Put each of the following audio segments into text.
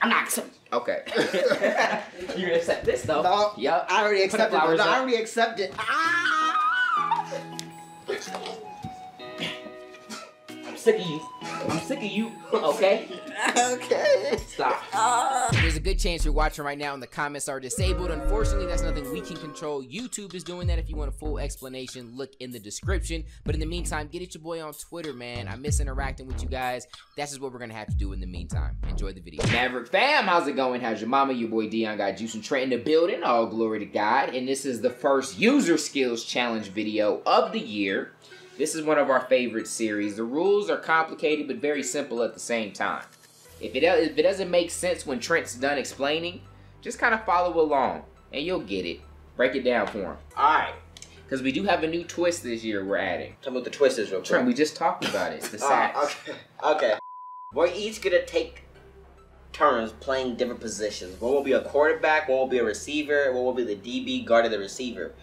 I'm not accepting. Okay. You're accept this though. No, Yup. I already Put accepted. it. flowers No, I up. already accepted. Ah! I'm sick of you. I'm sick of you. Okay. okay. Stop. Uh. There's a good chance you're watching right now and the comments are disabled. Unfortunately, that's nothing we can control. YouTube is doing that. If you want a full explanation, look in the description. But in the meantime, get at your boy on Twitter, man. I miss interacting with you guys. That's just what we're gonna have to do in the meantime. Enjoy the video. Maverick fam, how's it going? How's your mama? Your boy Dion got Juice and Trent in the building. All glory to God. And this is the first user skills challenge video of the year. This is one of our favorite series. The rules are complicated but very simple at the same time. If it, if it doesn't make sense when Trent's done explaining, just kind of follow along and you'll get it. Break it down for him. Alright. Because we do have a new twist this year we're adding. Tell me what the twist is real quick. Trent, we just talked about it. The Ah, sacks. okay. Okay. We're each gonna take turns playing different positions. One will be a quarterback, one will be a receiver, one will be the DB guarding the receiver.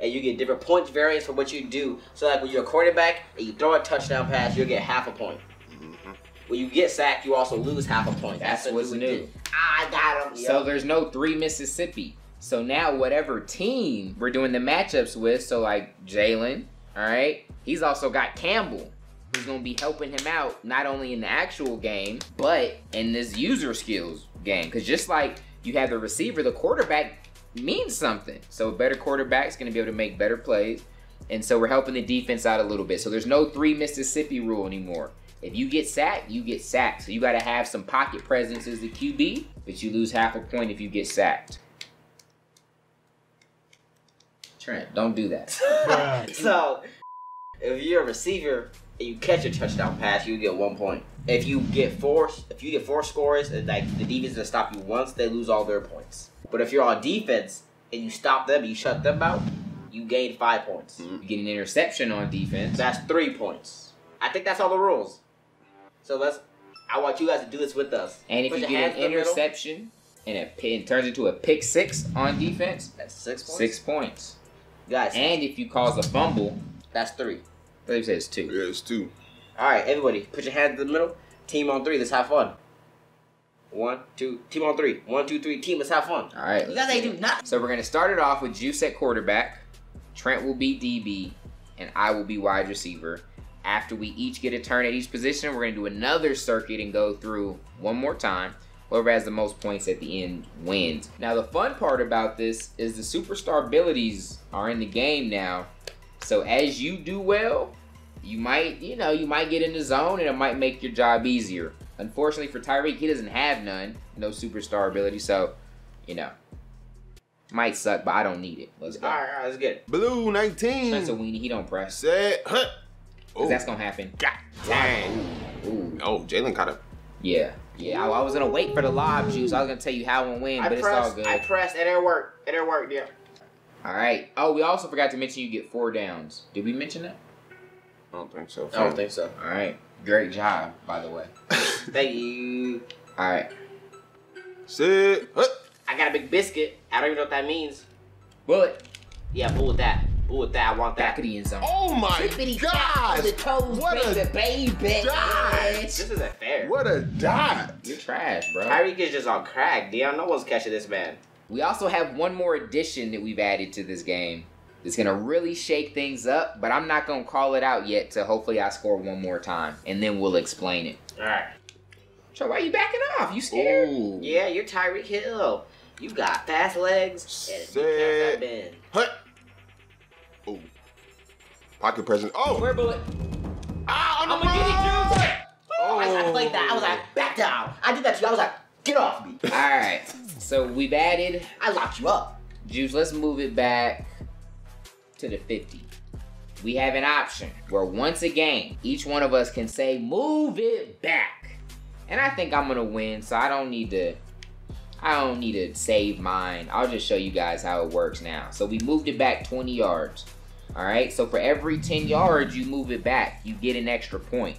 And you get different points variance for what you do. So like when you're a quarterback and you throw a touchdown pass, you'll get half a point. Mm-hmm. When you get sacked, you also lose half a point. That's what what's new. do. I got him. So there's no three Mississippi. So now whatever team we're doing the matchups with, so like Jalen, all right, he's also got Campbell, who's gonna be helping him out not only in the actual game, but in this user skills game. Because just like you have the receiver, the quarterback means something. So a better quarterback's gonna be able to make better plays. And so we're helping the defense out a little bit. So there's no three Mississippi rule anymore. If you get sacked, you get sacked. So you got to have some pocket presence as the QB, but you lose half a point if you get sacked. Trent, don't do that. so if you're a receiver and you catch a touchdown pass, you get one point. If you get four, if you get four scores, and like the defense is gonna stop you once, they lose all their points. But if you're on defense and you stop them, you shut them out, you gain five points. You get an interception on defense. That's three points. I think that's all the rules. So let's. I want you guys to do this with us. And if Put you get an in middle. interception and it, it turns into a pick six on defense, that's six points. six points. guys. And if you cause a fumble, that's three. I thought you said it's two. Yeah, it's two. All right, everybody, put your hands in the middle. Team on three. Let's have fun. One, two. Team on three. One, two, three. Team. Let's have fun. All right. You guys ain't do do nothing. So we're gonna start it off with Juice at quarterback. Trent will be DB, and I will be wide receiver. After we each get a turn at each position, we're gonna do another circuit and go through one more time. Whoever has the most points at the end wins. Now the fun part about this is the superstar abilities are in the game now. So as you do well, you might, you know, you might get in the zone and it might make your job easier. Unfortunately for Tyreek, he doesn't have none, no superstar ability, so you know, might suck, but I don't need it. Let's go. right, all right, let's get it. Blue 19. That's a weenie. He don't press. Set. Huh. 'Cause Oh, that's gonna happen. God dang. Ooh. Oh, Jalen got a. Yeah. Yeah. I, I was gonna wait for the lob juice. I was gonna tell you how and when, I but it's all good. I pressed, and it worked. And it worked. Yeah. all right. Oh, we also forgot to mention you get four downs. Did we mention that? I don't think so. I don't think so. All right. Great job, by the way. Thank you. All right. Sit. I got a big biscuit. I don't even know what that means. Bullet. Yeah, bull with that. Bull with that. I want Back that. of the end zone. Oh my Flippity tap gosh. on the toes, What a baby, baby. This isn't fair. What a dot. You're trash, bro. Tyreek is just on crack. Dion, no one's catching this man. We also have one more addition that we've added to this game. It's gonna really shake things up, but I'm not gonna call it out yet. To hopefully I score one more time, and then we'll explain it. All right. So why are you backing off? You scared? Ooh. Yeah, you're Tyreek Hill. You got fast legs and a big calf Set. bend. Huh. Oh. Pocket present. Oh. Square bullet. Ah, on the I'ma get it, ball. Oh, I, I played that. I was like, back down. I did that to you. I was like, get off me. All right. So we've added I locked you up. juice. Let's move it back to the 50. We have an option where once a game, each one of us can say, "Move it back," and I think I'm gonna win. So I don't need to. I don't need to save mine. I'll just show you guys how it works now. So we moved it back 20 yards. All right. So for every 10 yards you move it back, you get an extra point.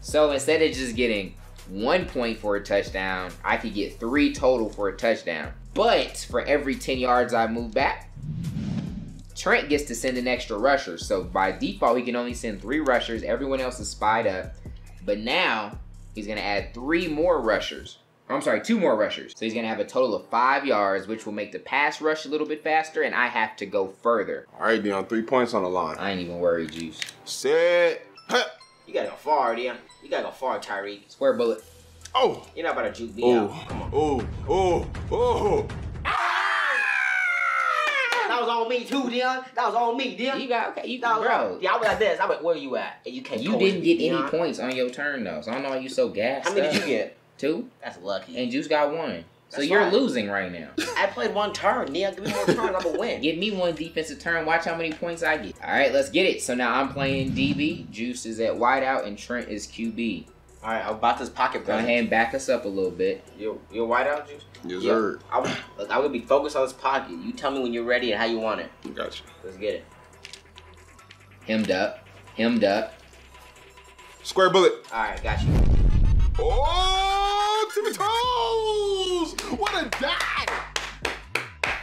So instead of just getting one point for a touchdown, I could get three total for a touchdown. But for every 10 yards I move back, Trent gets to send an extra rusher. So by default, he can only send three rushers. Everyone else is spied up. But now he's going to add three more rushers. I'm sorry, two more rushers. So he's gonna have a total of five yards, which will make the pass rush a little bit faster, and I have to go further. All right, Dion, three points on the line. I ain't even worried, Juice. Set. You gotta go far, Dion. You gotta go far, Tyreek. Square bullet. Oh. You're not about to juke me Oh. out. Come on. Oh. Oh. Oh. On me too, Dion. That was on me, Dion. You got okay, you That was bro. Yeah, I was like this. I went, where you at? And you can't. You didn't get me, any Dion. points on your turn though, so I don't know why you so gassed. How many up. did you get? Two, That's lucky. and Juice got one. So you're fine. losing right now. I played one turn, Dion. Give me one turn, I'm gonna win. Give me one defensive turn. Watch how many points I get. All right, let's get it. So now I'm playing DB. Juice is at wideout, and Trent is QB. All right, I'm about this pocket Go present. ahead and back us up a little bit. You you white out juice? Yes, Yeah. sir. I would, look, I would be focused on this pocket. You tell me when you're ready and how you want it. Gotcha. Let's get it. Hemmed up. Hemmed up. Square bullet. All right, got you. Oh, tippy toes! What a dive!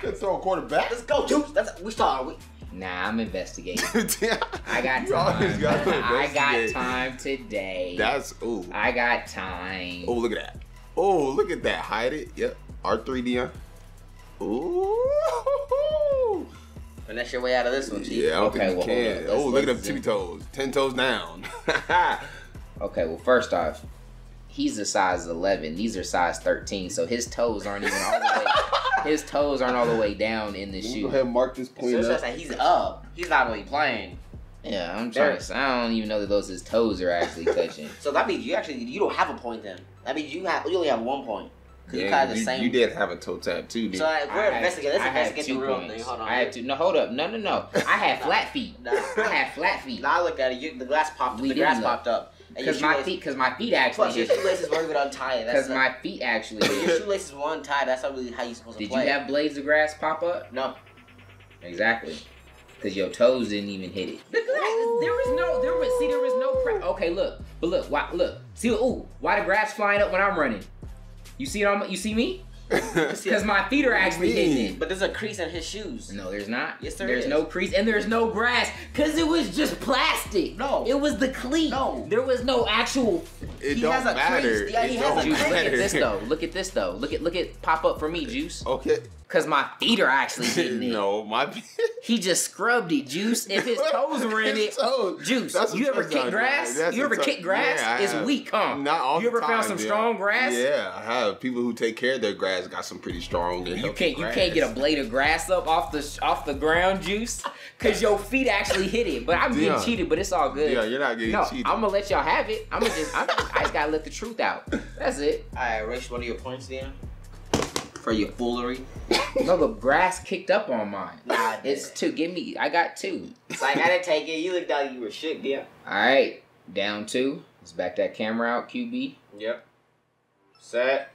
Good throw, quarterback. Let's go, juice. That's we start. We, Nah, I'm investigating. I got time. gotta I got time today. That's ooh. I got time. Oh, look at that. Oh, look at that. Hide it. Yep. R3 Dion. Ooh. finesse your way out of this one, Chief. Yeah, I don't Okay, think you hold can. Oh, let's- Oh, look at them tippy toes. Ten toes down. Okay, well, first off, he's a size 11. These are size 13, so his toes aren't even all the way. His toes aren't all the way down in the Go shoe. ahead mark this point it's up. like he's up. He's not really playing. Yeah, I'm There. trying to. say- I don't even know that those his toes are actually touching. So that means you actually you don't have a point then. That means you have you only have one point. Cause you Yeah, kind of the you, same. you did have a toe tap too, did So like, we're investigating. Let's investigate the real points. thing. Hold on. I had two. No, hold up. No, no, no. I had flat feet. Nah. I had flat feet. Now I looked at it. You, the glass popped. We the didn't grass look. popped up. And your Because my feet, because my feet actually. Plus, your shoelaces weren't even untied. That's Because my feet actually. your shoelaces were untied. That's not really how you supposed to do Did you have blades of grass pop up? no? Exactly. Because your toes didn't even hit it. The grass, there was no, there was, see, there was no, pra- okay, look, but look, why, look, see, ooh, why the grass flying up when I'm running? You see it on, you see me? Because my feet are actually hitting it. But there's a crease in his shoes. No, there's not. Yes, there There's is. no crease and there's no grass because it was just plastic. No. it was the cleat. No. there was no actual. It He don't has a matter. crease. Yeah, he it has a don't look at this though. Look at this though. Look at look at pop up for me, Juice. Okay. Cause my feet are actually hitting it. no, my He just scrubbed it, Juice. If his toes were in it, toes. Juice, That's you ever kick grass? That's you ever kick grass? Yeah, it's have. weak, huh? Not all You the ever found some yeah. strong grass? Yeah, I have. People who take care of their grass got some pretty strong and You can't you can't get a blade of grass up off the off the ground, Juice, cause your feet actually hit it. But I'm getting cheated, but it's all good. Yeah, you're not getting no, cheated. I'm gonna let y'all have it. I'm gonna just I'm, I just gotta let the truth out. That's it. All right, Rich, one of your points, then. For your foolery. No, the grass kicked up on mine. Nah, It's two. Give me. I got two. It's like I didn't take it. You looked like you were shook, yeah. All right, down two. Let's back that camera out, QB. Yep. Set.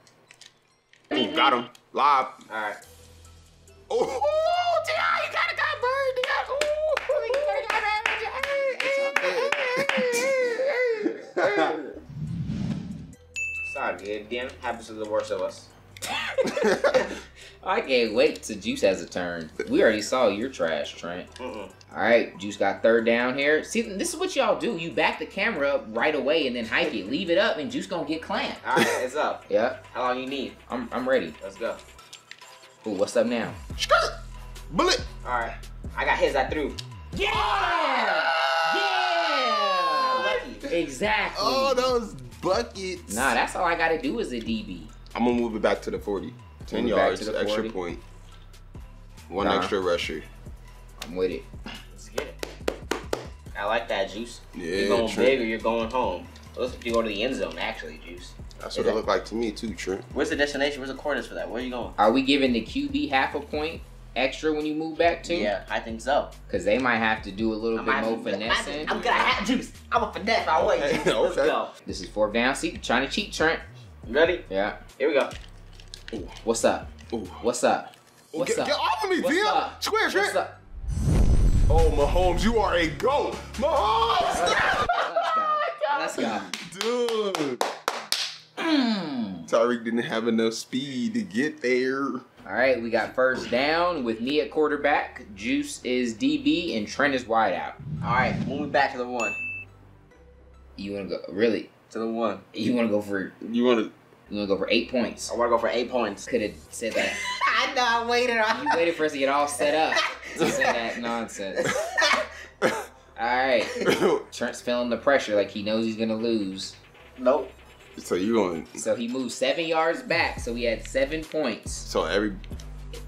Ooh, got him. Live. All right. Oh, T.I., you gotta got bird. It's all good. Dan happens to the worst of us. I can't wait till Juice has a turn. We already saw your trash, Trent. Uh-uh. Mm-mm. All right, Juice got third down here. See, this is what y'all do. You back the camera up right away and then hike it. Leave it up, and Juice gonna get clamped. All right, it's up. Yeah, How long you need? I'm I'm ready. Let's go. Ooh, what's up now? Skirt. Bullet. All right. I got his. I threw. Yeah, yeah. Lucky. Exactly. Oh, those buckets. Nah, that's all I gotta do is a DB. I'm gonna move it back to the 40. 10 Move yards, the extra 40. point. One Nah. extra rusher. I'm with it. Let's get it. I like that, Juice. Yeah, You're going Trent. big or you're going home. Let's you go to the end zone, actually, Juice. That's Is what that- it looked like to me too, Trent. Where's the destination? Where's the coordinates for that? Where are you going? Are we giving the QB half a point extra when you move back too? Yeah, I think so. Because they might have to do a little I bit more finessing. I'm gonna have Juice. I'm a finesse my way. Okay, Juice. Let's okay. go. This is fourth down. See, trying to cheat, Trent. You ready? Yeah. Here we go. What's up? Ooh. What's up? Oh, What's get, up? get off of me, What's Dion. up? Square, What's up? Oh, Mahomes, you are a goat. Mahomes. Let's go. Dude. Mm. Tyreek didn't have enough speed to get there. All right, we got first down with me at quarterback. Juice is DB and Trent is wide out. All right, moving back to the one. You want to go? Really? To the one. You want to go for? You want to? You wanna go for eight points? I want to go for eight points. Could have said that. I know. I waited on You waited for us to get all set up to say that nonsense. All right, Trent's feeling the pressure, like he knows he's gonna lose. Nope. so you going? So he moved seven yards back, so he had seven points. So every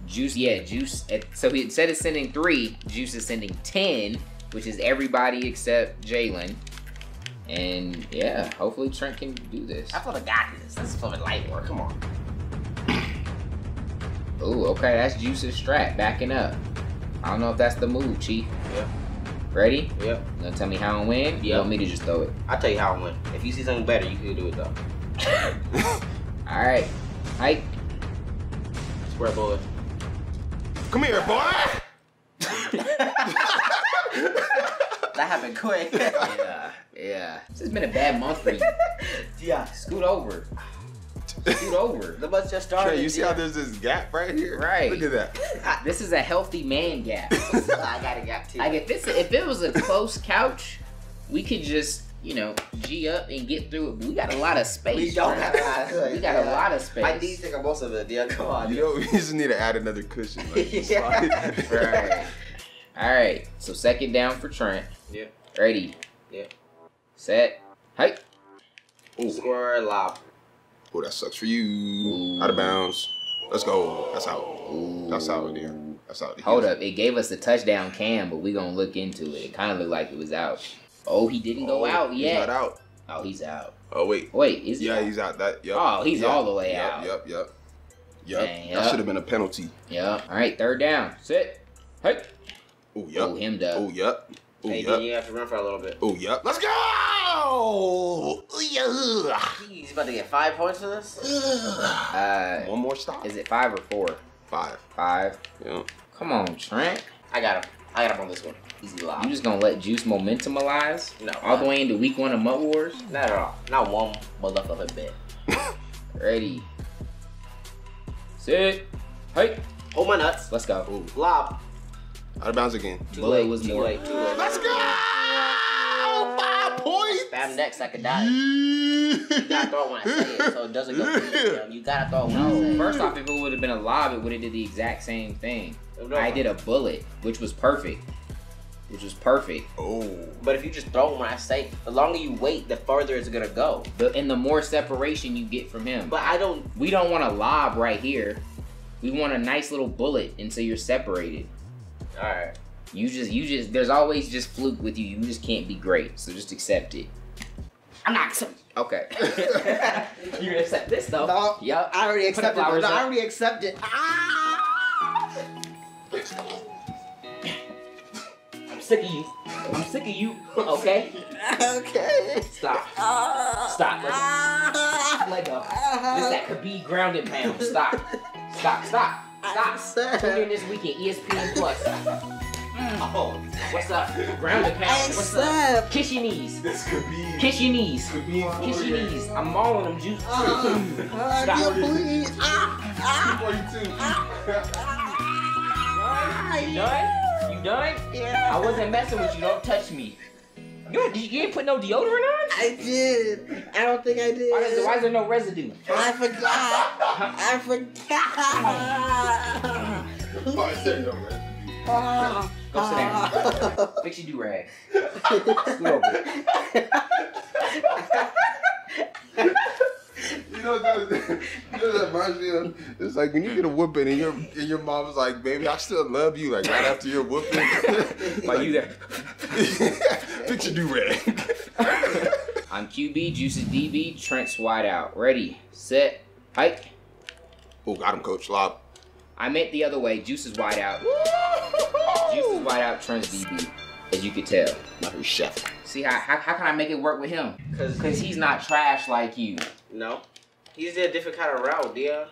Juice, yeah, Juice. So he instead of sending three, Juice is sending ten, which is everybody except Jalen. And yeah, hopefully Trent can do this. I thought I got this. This is flipping light work. Come on. Ooh, okay, that's Juice's strat backing up. I don't know if that's the move, Chief. Yep. Ready? Yep. You gonna tell me how I win? You Yep. want me to just throw it? I'll tell you how I win. If you see something better, you can do it though. All right. Hike. Square boy. come here, boy. Happened quick. Yeah, yeah. This has been a bad month for you. yeah. Scoot over. Scoot over. The month just started. Trey, you see how there's this gap right here? Right. Look at that. This is a healthy man gap. I got a gap too. Like if this, if it was a close couch, we could just, you know, g up and get through it. But we got a lot of space. we don't Trent. have a lot of space. We got a lot of space. I need to take up most of it. Yeah, come on. You know, we just need to add another cushion. Like, Yeah. Right. All right. So second down for Trent. Yeah. Ready. Yeah. Set. Hey. Ooh, Square lob. ooh, that sucks for you. Out of bounds. Let's go. That's out. That's out there. That's out. Hold up. It gave us the touchdown cam, but we gonna look into it. It kind of looked like it was out. Oh, he didn't go Oh, out he's yet. not out. Oh, he's out. Oh wait. Wait, is he? Yeah, out? he's out. That. Yep. Oh, he's Yep, all the way yep, out. Yep. Yep. Yep. Dang, That should have been a penalty. Yeah. All right, third down. Sit. Hey. Oh Oh, him up. Oh yep. Oh Hey, then yep. you have to run for a little bit. Oh yep. Let's go. Yeah. He's about to get five points for this? Uh, One more stop. is it five or four? Five. Five. Yeah. Come on, Trent. I got him. I got him on this one. Easy lob. You just gonna let Juice momentumalize No. all the way into week one of Mud Wars? Not at all. Not one motherfucking bit. Ready. Sit. Hey. Hold my nuts. Let's go. Ooh. Lob. Out of bounds again. Too Bullet late. was too more- late. Too late. Let's go. Five points. Spam next. I could die. You gotta throw it when I say it, so it doesn't go through you. You gotta throw it when I say it. First off, if it would have been a lob, it would have did the exact same thing. No. I did a bullet, which was perfect. Which was perfect. Oh. But if you just throw it when I say, the longer you wait, the further it's gonna go. The, and the more separation you get from him. But I don't. We don't want a lob right here. We want a nice little bullet until you're separated. All right. You just, you just, there's always just fluke with you. You just can't be great. So just accept it. I'm not accepting. Okay. You're gonna accept this though. No, Yup. I already Put accepted. it. flowers No, I up. already accepted. Ah! I'm sick of you. I'm sick of you. Okay. okay. Stop. Ah. Stop. Let go. Let go. This that could be grounded pound. Stop. Stop. Stop. Stop. Tune in this weekend, E ESPN Plus. Oh, What's up? Grounded pound. What's up? Kiss your knees. This could be. Kiss your knees. Could be. Kiss your knees. I'm mauling them, juice. uh, Stop. please. Ah, ah, You done? You done? yeah. I wasn't messing with you. Don't touch me. You, you ain't put no deodorant on? I did. I don't think I did. Why is, there, why is there no residue? I forgot. I forgot. Oh, Go sit down. Fix your do rag. Scoot over. You know that, you know that reminds me of it's like when you get a whooping and your and your mom's like, baby, I still love you, like right after your whooping. While you there. Picture your do rag. I'm QB, Juice is DB, Trent's wide out. Ready, set, hike. Oh, got him, Coach Lob. I meant the other way. Juice is wide out. Juice is wide out, Trent's DB. As you could tell. Not your chef. See how, how how can I make it work with him? Cause, Cause he's not trash like you. No, he's a different kind of route, Dia.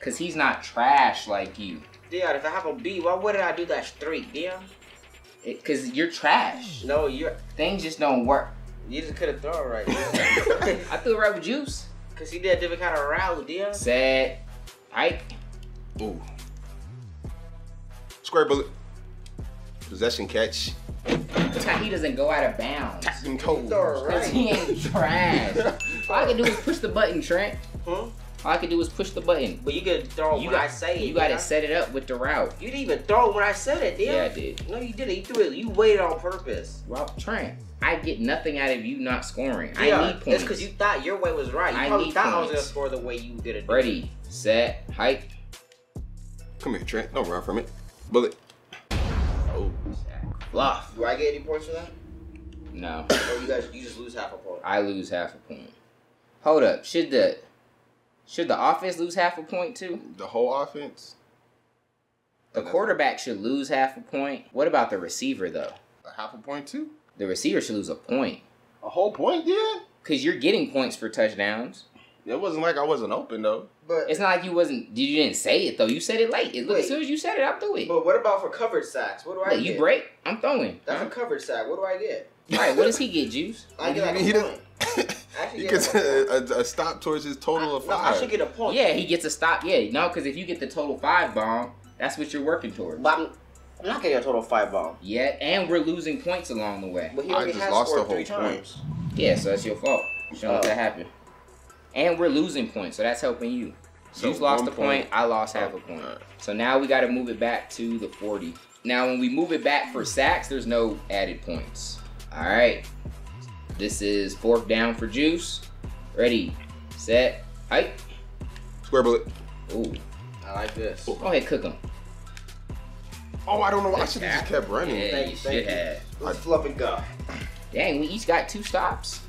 Cause he's not trash like you. Dia, if I have a B, why wouldn't I do that streak, Dia? It, Cause you're trash. No, you're. Things just don't work. You just couldn't throw it right. I threw it right with Juice. Cause he did a different kind of route, Dia. Set, hike. Ooh. Square bullet. Possession catch. He doesn't go out of bounds. Tapping toes. Throw it Cause he ain't trash. All I can do is push the button, Trent. Hmm? All I can do is push the button. But you can throw it You when got I say it. You got yeah? to set it up with the route. You didn't even throw it when I said it, Yeah, yeah? I did. No, you didn't. You threw it. You waited on purpose. Well, Trent, I get nothing out of you not scoring. Yeah, I need points. That's points. because you thought your way was right. You I probably need thought I was points. gonna score the way you did it. Ready, set, hike. Come here, Trent. Don't run from it. Bullet. Oh. Bluff. Do I get any points for that? No, Or you guys, you just lose half a point. I lose half a point. Hold up. Should the should the offense lose half a point too? The whole offense. The quarterback should lose half a point. What about the receiver though? A half a point too. The receiver should lose a point A whole point, yeah. because you're getting points for touchdowns. It wasn't like I wasn't open though. But It's not like you wasn't. You didn't say it though. You said it late. It, look, as soon as you said it, I'll do it. but what about for covered sacks? What do I Look, get? you break, I'm throwing. That's Huh? a covered sack. What do I get? All right, what does he get, Juice? I get like a doesn't- point. Actually, he gets a, a, a stop towards his total of five. No. I should get a point. Yeah, he gets a stop. Yeah, no, because if you get the total five bomb, that's what you're working towards. But I'm, I'm not getting a total five bomb. Yeah, and we're losing points along the way. But he I just has lost scored the three whole point. times. Yeah, so that's your fault. You Shouldn't let Oh. that happen. And we're losing points, so that's helping you. So Juice lost a point, point. I lost half oh, a Oh, point. alright. So now we got to move it back to the 40. Now, when we move it back for sacks, there's no added points. All right. This is fourth down for Juice. Ready, set, hike. Square bullet. Ooh, I like this. go ahead, cook him. Oh, I don't know. I should have just kept running. Yeah, Thank you you, thank you. have. Let's fluff and go. Dang, we each got two stops.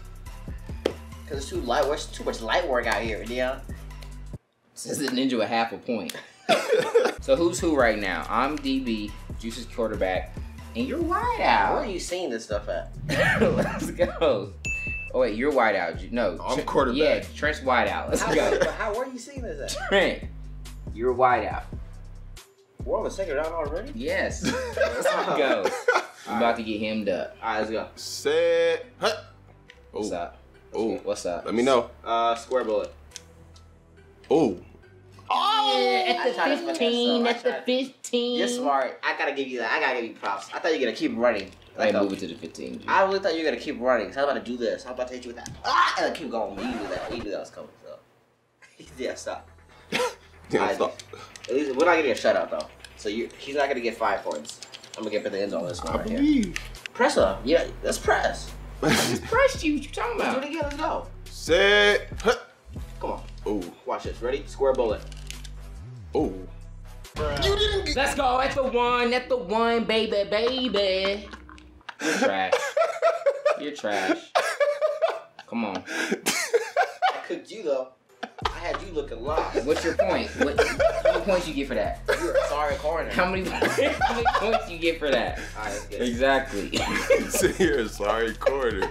Cause it's too light. What's too much light work out here, yeah. Says the ninja a half a point. So who's who right now? I'm DB, Juice's quarterback, and you're wide out. Where are you seeing this stuff at? Let's go. Oh wait, you're wide out. No, I'm Tre- quarterback. Yeah, Trent's wide out. Let's How, go. but how? Where are you seeing this at? Trent, you're wide out. We're on the second round already. Yes. Let's go. I'm about to get hemmed up. All right, let's go. Set. Hut. What's Oh. up? Oh. What's up? Let me know. Uh, square bullet. Oh. Yeah, I tried to finesse some. I tried- 15. You're smart. I gotta give you that. I gotta give you props. I thought you were gonna keep running. Like Like move it to the 15. I really thought you were gonna keep running. So I was about to do this. I was about to hit you with that. Ah, and then keep going. But you knew that. You knew that was coming. So yeah, stop. Yeah, I- stop. At least we're not getting a shutout though. So you, he's not gonna get five points. I'm gonna get for the end zone this one I right here. believe. Press up. Yeah, let's press. Pressed you. What you talking Let's do about? it again. Let's go. Set. Hut. Come on. Ooh. Watch this. Ready? Square bullet. Oh. You didn't get. Let's go at the one, at the one, baby, baby. You're trash. You're trash. Come on. I cooked you though. I had you looking lost. What's your point? What, how many points you get for that? You're a sorry corner. How many, how many points you get for that? All right, let's get it. Exactly. Sit here, sorry, quarter.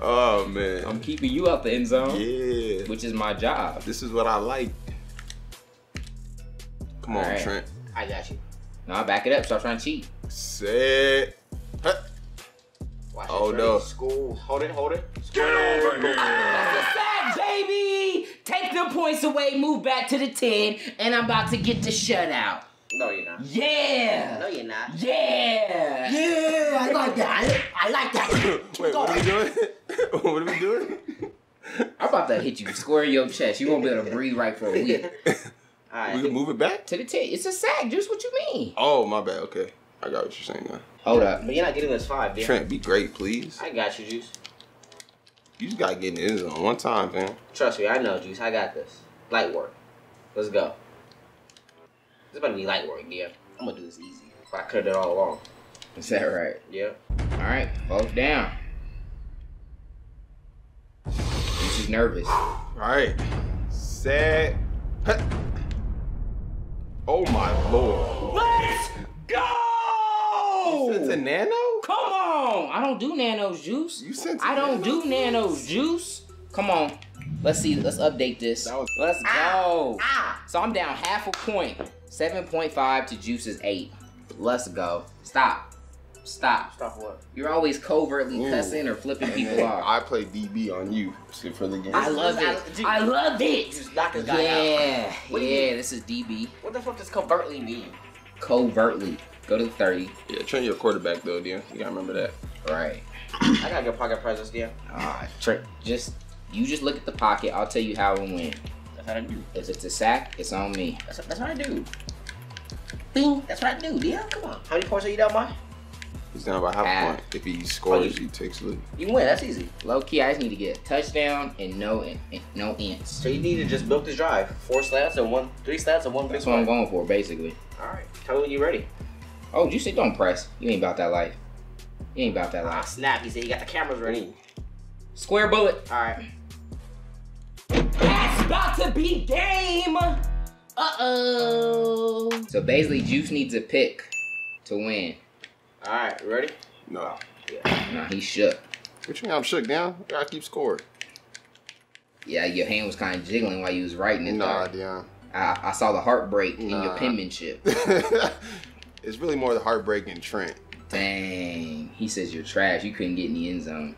Oh man. I'm keeping you out the end zone, Yeah. which is my job. This is what I like. Come on, Alright. Trent. I got you. No, back it up. Stop trying to cheat. Set. Hut. Watch Oh, no. School. Hold it. Hold it. Get over That's a sack, baby! Take the points away, move back to the 10, and I'm about to get the shutout. No, you're not. Yeah! No, you're not. Yeah! Yeah, I like that. I like that. Wait, what are we doing? what are we doing? I'm about to hit you square in your chest. You won't be able to breathe right for a week. All right. We can move it back? To the 10. It's a sack, just what you mean? Oh, my bad. Okay. I got what you're saying now. Hold up. But you're not getting this five, dude. Trent, be great, please. I got you, Juice. You just gotta get in the end zone one time, man. Trust me, I know, Juice. I got this. Light work. Let's go. This about to be light work, yeah. I'm gonna do this easy. But I could have done all along. Is that right? Yeah. Alright, both down. She's nervous. All right. Set. Hut. Oh my lord. Let's go! You sent a nano? Come on! I don't do nano juice. You sent I don't nano? do nano juice. Come on. Let's see. Let's update this. Was- Let's go. Ah! So I'm down half a point. 7.5 to Juice's 8. Let's go. Stop. Stop. Stop what? You're always covertly Ooh. cussing or flipping people off. I play DB on you for the game. I love I- it. dude, I love it. Just knock this guy. Yeah. What do you Yeah, mean? this is DB. What the fuck does covertly mean? Covertly. Go to the 30. Yeah, Trent, your quarterback though, dear. You gotta remember that. Right. I got good pocket presence, yeah. Ah, Trent, just you just look at the pocket. I'll tell you how and when. That's what I do. If it's a sack, it's on me. That's, that's what I do. Bing. That's what I do, Dion. Come on. How many points are you down by? He's down by half a Half. point. If he scores, Oh, you- he takes the lead. You win. That's easy. Low key, I just need to get a touchdown and no and, and no ints. So you need to just build this drive. Four slats and one, three slats and one big That's what I'm going for, basically. All right. Tell me when you're ready. Oh, you said don't press. You ain't about that life. You ain't about that Ah, life. snap. He said he got the cameras ready. Square bullet. All right. That's about to be game. Uh oh. So basically, Juice needs a pick to win. All right. Ready? No. Nah, he shook. What you mean I'm shook down? I gotta keep scoring. Yeah, your hand was kind of jiggling while you was writing it. Nah. Dion. I, I saw the heartbreak in your penmanship. it's really more the heartbreak in Trent. Dang. He says you're trash. You couldn't get in the end zone.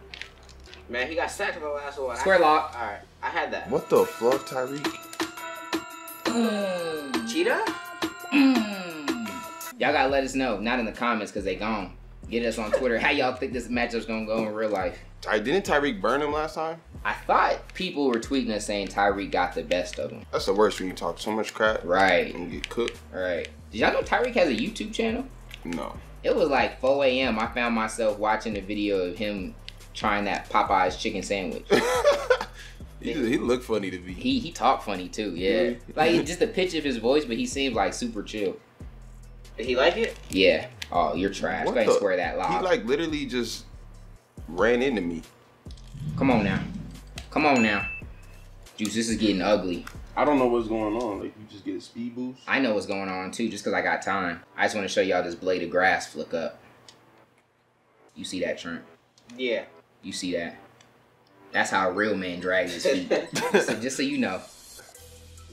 Man, he got sacked in the last one. Square lock. All right. I had that. What the fuck, Tyreek? Mm. Cheetah? Mm. Y'all gotta let us know. Not in the comments because they gone. Get us on Twitter. How y'all think this matchup's gonna go in real life? Ty, didn't Tyreek burn him last time? I thought people were tweeting us saying Tyreek got the best of him. That's the worst when you talk so much crap Right, and get cooked. right. Did y'all know Tyreek has a YouTube channel? No. It was like 4 a.m. I found myself watching a video of him trying that Popeye's chicken sandwich. he, just, he looked funny to me. He he talked funny too, yeah. Really? Like just the pitch of his voice, but he seemed like super chill. Did he like it? Yeah. Oh, you're trash. What Go ahead and the- square that He like literally just ran into me. Come on now. Come on now. Juice, this is getting ugly. I don't know what's going on. Like you just get a speed boost. I know what's going on too, just because I got time. I just want to show y'all this blade of grass flick up. You see that, Trent? Yeah. You see that? That's how a real man drags his feet. so just so you know.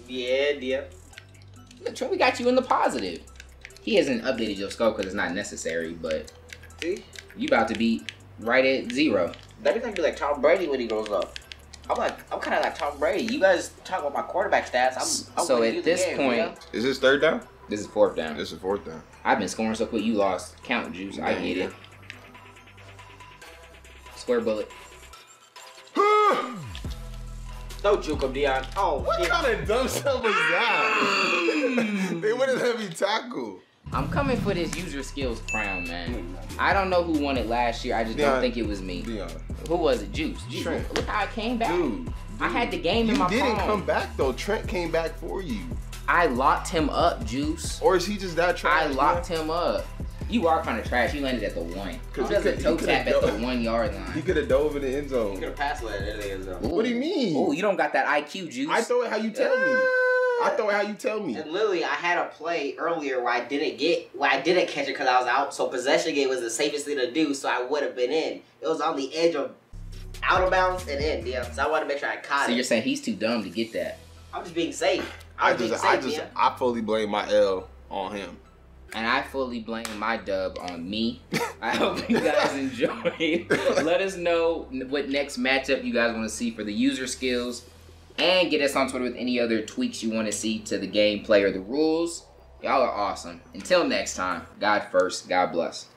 Yeah, yeah. Look, Trent, we got you in the positive. He hasn't updated your scope because it's not necessary, but See? you about to be right at zero. That means I can be like Tom Brady when he grows up. I'm like, I'm kind of like Tom Brady. You guys talk about my quarterback stats. I'm, I'm So gonna at do the this game, point- yeah? Is this third down? This is fourth down. This is fourth down. I've been scoring so quick, you lost count, Juice. I get it. Square bullet. Don't juke him, Dion. Oh, What shit. kind of dumb stuff was that? they wouldn't let me tackle. I'm coming for this user skills crown, man. I don't know who won it last year. I just Dion. don't think it was me. Dion. Who was it? Juice. Juice. Trent. Look how I came back. Dude. I had the game in my You my didn't phone. come back though. Trent came back for you. I locked him up, Juice. Or is he just that trash? I locked him up. You are kind of trash. You landed at the one. Who 'Cause he does a could- toe tap at the one yard line? He could have dove in the end You zone. could have passed that. It is, though. What do you mean? Oh, you don't got that IQ, Juice. I throw it how you tell me. Ah. I throw it how you tell me. And literally, I had a play earlier where I didn't get, where I didn't catch it because I was out. So possession game was the safest thing to do. So I would have been in. It was on the edge of out of bounds and in. Yeah. So I wanted to make sure I caught it. So you're saying he's too dumb to get that. I'm just being safe. I I'm being just, safe, I just, yeah. I fully blame my L on him. And I fully blame my dub on me. I hope you guys enjoyed. Let us know what next matchup you guys want to see for the user skills. And get us on Twitter with any other tweaks you want to see to the gameplay or the rules. Y'all are awesome. Until next time, God first, God bless.